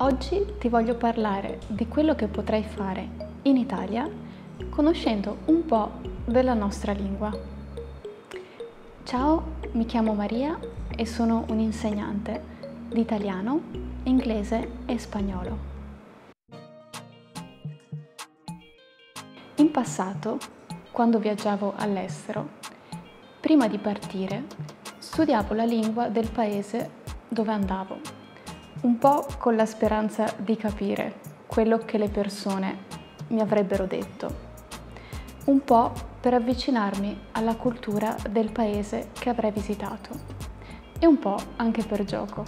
Oggi ti voglio parlare di quello che potrai fare in Italia conoscendo un po' della nostra lingua. Ciao, mi chiamo Maria e sono un'insegnante di italiano, inglese e spagnolo. In passato, quando viaggiavo all'estero, prima di partire, studiavo la lingua del paese dove andavo un po' con la speranza di capire quello che le persone mi avrebbero detto, un po' per avvicinarmi alla cultura del paese che avrei visitato e un po' anche per gioco.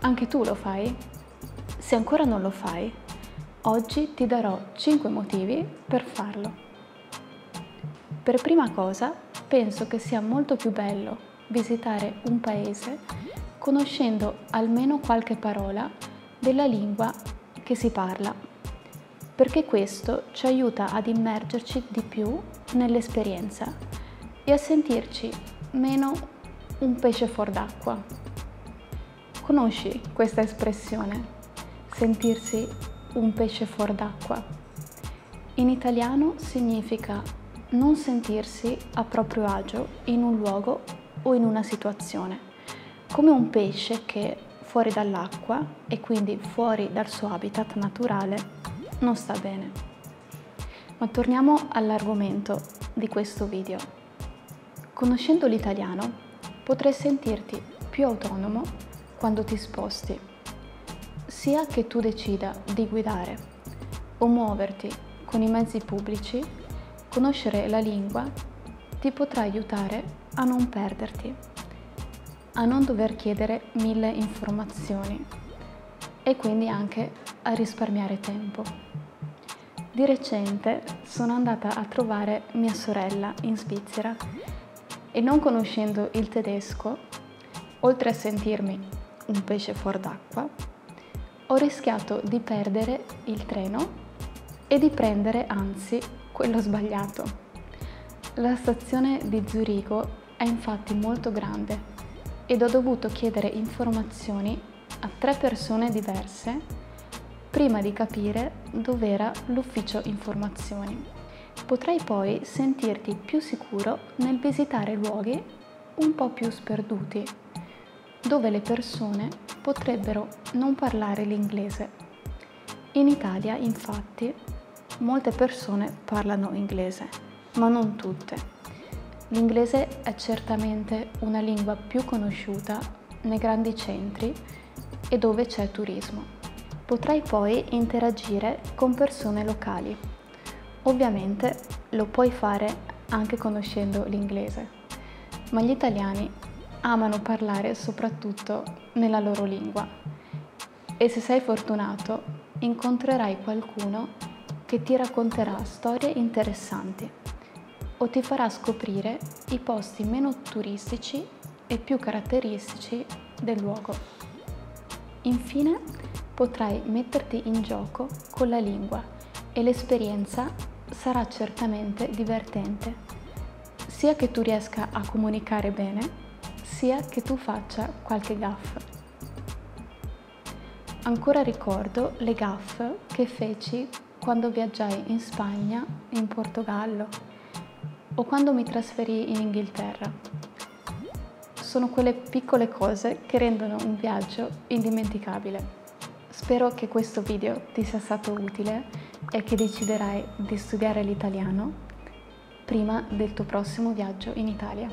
Anche tu lo fai? Se ancora non lo fai, oggi ti darò 5 motivi per farlo. Per prima cosa, penso che sia molto più bello visitare un paese conoscendo almeno qualche parola della lingua che si parla, perché questo ci aiuta ad immergerci di più nell'esperienza e a sentirci meno un pesce fuor d'acqua. Conosci questa espressione? Sentirsi un pesce fuor d'acqua. In italiano significa non sentirsi a proprio agio in un luogo o in una situazione come un pesce che fuori dall'acqua e quindi fuori dal suo habitat naturale non sta bene. Ma torniamo all'argomento di questo video. Conoscendo l'italiano potrai sentirti più autonomo quando ti sposti, sia che tu decida di guidare o muoverti con i mezzi pubblici, conoscere la lingua ti potrà aiutare a non perderti a non dover chiedere mille informazioni e quindi anche a risparmiare tempo. Di recente sono andata a trovare mia sorella in Svizzera e non conoscendo il tedesco, oltre a sentirmi un pesce fuor d'acqua, ho rischiato di perdere il treno e di prendere anzi quello sbagliato. La stazione di Zurigo è infatti molto grande ed ho dovuto chiedere informazioni a tre persone diverse prima di capire dov'era l'ufficio informazioni. Potrai poi sentirti più sicuro nel visitare luoghi un po' più sperduti, dove le persone potrebbero non parlare l'inglese. In Italia, infatti, molte persone parlano inglese, ma non tutte. L'inglese è certamente una lingua più conosciuta nei grandi centri e dove c'è turismo. Potrai poi interagire con persone locali. Ovviamente lo puoi fare anche conoscendo l'inglese, ma gli italiani amano parlare soprattutto nella loro lingua e se sei fortunato incontrerai qualcuno che ti racconterà storie interessanti o ti farà scoprire i posti meno turistici e più caratteristici del luogo. Infine potrai metterti in gioco con la lingua e l'esperienza sarà certamente divertente, sia che tu riesca a comunicare bene, sia che tu faccia qualche gaff. Ancora ricordo le gaff che feci quando viaggiai in Spagna, in Portogallo o quando mi trasferì in Inghilterra. Sono quelle piccole cose che rendono un viaggio indimenticabile. Spero che questo video ti sia stato utile e che deciderai di studiare l'italiano prima del tuo prossimo viaggio in Italia.